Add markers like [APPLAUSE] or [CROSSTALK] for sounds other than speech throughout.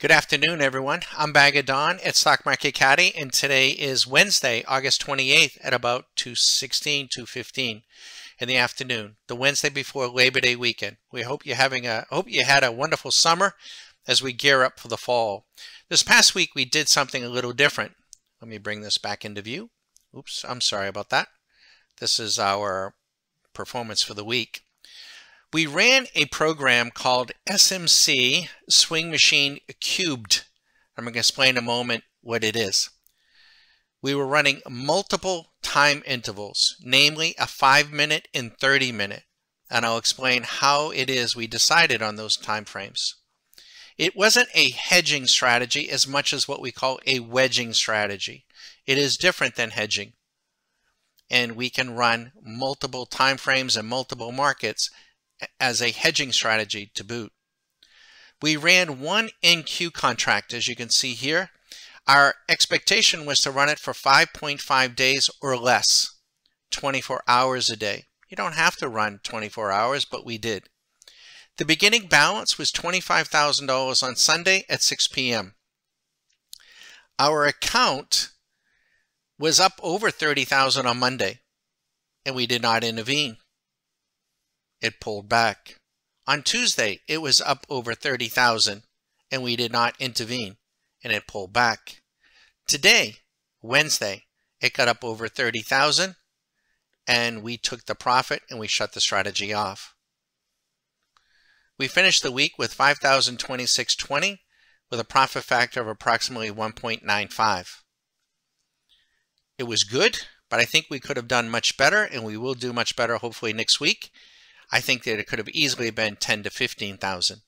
Good afternoon, everyone. I'm Bagadon at Stock Market Caddie, and today is Wednesday, August 28th at about 2:16, 2:15 in the afternoon, the Wednesday before Labor Day weekend. We hope you're having a hope you had a wonderful summer as we gear up for the fall. This past week we did something a little different. Let me bring this back into view. Oops, I'm sorry about that. This is our performance for the week. We ran a program called SMC Swing Machine Cubed. I'm going to explain in a moment what it is. We were running multiple time intervals, namely a 5 minute and 30 minute, and I'll explain how it is we decided on those time frames. It wasn't a hedging strategy as much as what we call a wedging strategy. It is different than hedging. And we can run multiple time frames and multiple markets as a hedging strategy to boot. We ran one NQ contract, as you can see here. Our expectation was to run it for 5.5 days or less, 24 hours a day. You don't have to run 24 hours, but we did. The beginning balance was $25,000 on Sunday at 6 p.m. Our account was up over 30,000 on Monday, and we did not intervene it pulled back. On Tuesday, it was up over 30,000 and we did not intervene and it pulled back. Today, Wednesday, it got up over 30,000 and we took the profit and we shut the strategy off. We finished the week with 5,026.20 with a profit factor of approximately 1.95. It was good, but I think we could have done much better and we will do much better hopefully next week I think that it could have easily been 10 to 15,000.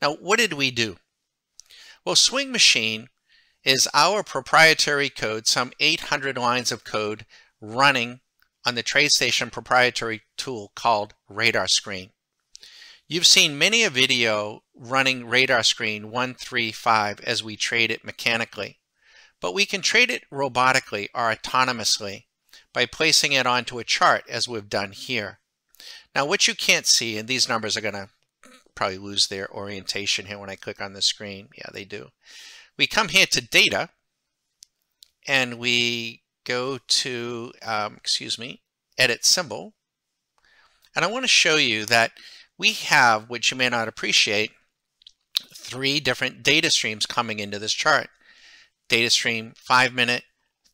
Now, what did we do? Well, Swing Machine is our proprietary code, some 800 lines of code running on the TradeStation proprietary tool called Radar Screen. You've seen many a video running Radar Screen 135 as we trade it mechanically, but we can trade it robotically or autonomously by placing it onto a chart as we've done here. Now what you can't see, and these numbers are going to probably lose their orientation here when I click on the screen. Yeah, they do. We come here to data and we go to, um, excuse me, edit symbol. And I want to show you that we have, which you may not appreciate, three different data streams coming into this chart. Data stream 5 minute,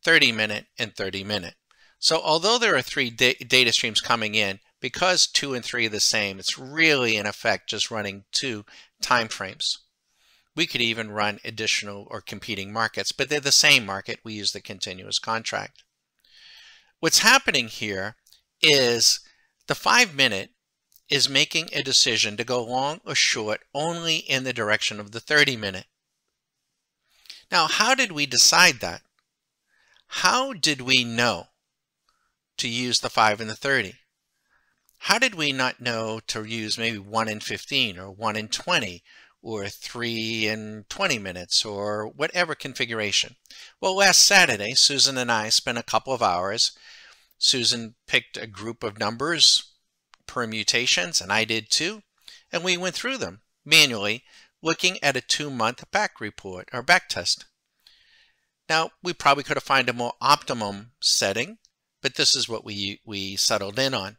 30 minute, and 30 minute. So although there are three da data streams coming in, because two and three are the same, it's really in effect just running two time frames. We could even run additional or competing markets, but they're the same market. We use the continuous contract. What's happening here is the five minute is making a decision to go long or short only in the direction of the 30 minute. Now, how did we decide that? How did we know to use the 5 and the 30? How did we not know to use maybe 1 in 15 or 1 in 20 or 3 in 20 minutes or whatever configuration? Well, last Saturday, Susan and I spent a couple of hours. Susan picked a group of numbers, permutations, and I did too, and we went through them manually looking at a two-month back report or back test. Now, we probably could have found a more optimum setting, but this is what we, we settled in on.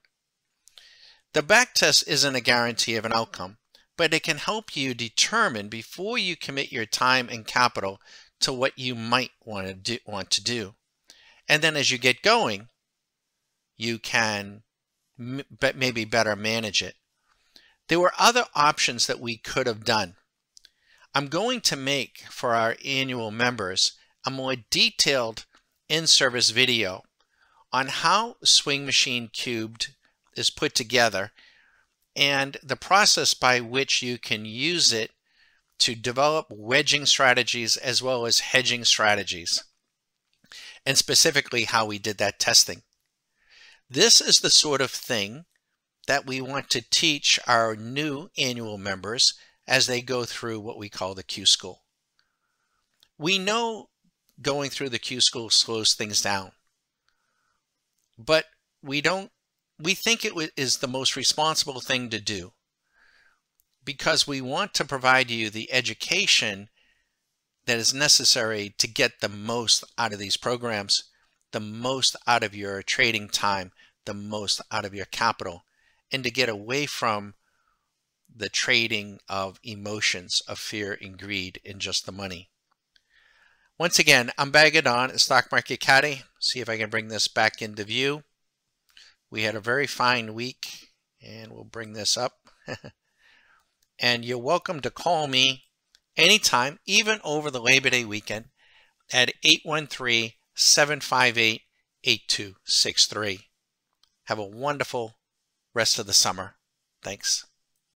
The backtest isn't a guarantee of an outcome, but it can help you determine before you commit your time and capital to what you might want to do, want to do. And then as you get going, you can maybe better manage it. There were other options that we could have done. I'm going to make for our annual members a more detailed in-service video on how Swing Machine Cubed is put together and the process by which you can use it to develop wedging strategies as well as hedging strategies, and specifically how we did that testing. This is the sort of thing that we want to teach our new annual members as they go through what we call the Q School. We know going through the Q School slows things down, but we don't we think it is the most responsible thing to do. because we want to provide you the education that is necessary to get the most out of these programs, the most out of your trading time, the most out of your capital, and to get away from the trading of emotions of fear and greed and just the money. Once again, I'm Bagadon at Stock Market Caddie. See if I can bring this back into view. We had a very fine week, and we'll bring this up. [LAUGHS] and you're welcome to call me anytime, even over the Labor Day weekend, at 813 758 8263. Have a wonderful rest of the summer. Thanks.